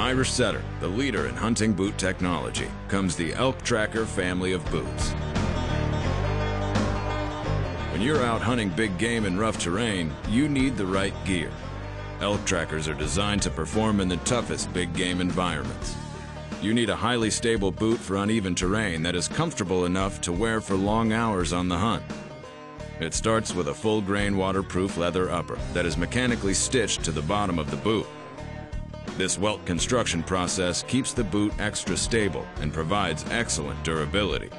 Irish Setter, the leader in hunting boot technology, comes the Elk Tracker family of boots. When you're out hunting big game in rough terrain, you need the right gear. Elk Trackers are designed to perform in the toughest big game environments. You need a highly stable boot for uneven terrain that is comfortable enough to wear for long hours on the hunt. It starts with a full grain waterproof leather upper that is mechanically stitched to the bottom of the boot. This welt construction process keeps the boot extra stable and provides excellent durability.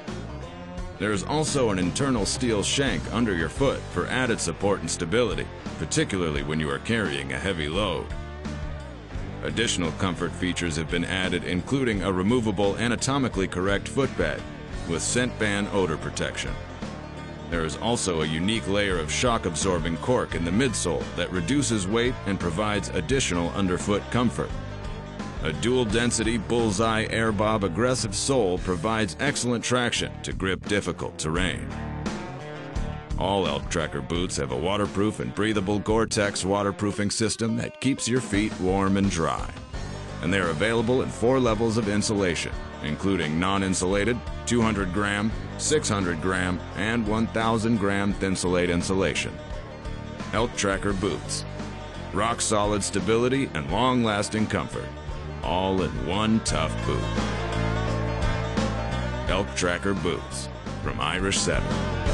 There is also an internal steel shank under your foot for added support and stability, particularly when you are carrying a heavy load. Additional comfort features have been added including a removable anatomically correct footbed with ScentBan odor protection. There is also a unique layer of shock-absorbing cork in the midsole that reduces weight and provides additional underfoot comfort. A dual-density Bullseye Air Bob aggressive sole provides excellent traction to grip difficult terrain. All Elk Tracker boots have a waterproof and breathable Gore-Tex waterproofing system that keeps your feet warm and dry. And they're available in four levels of insulation, including non-insulated, 200 gram, 600 gram, and 1000 gram Thinsulate insulation. Elk Tracker boots. Rock solid stability and long lasting comfort. All in one tough boot. Elk Tracker boots from Irish Setter.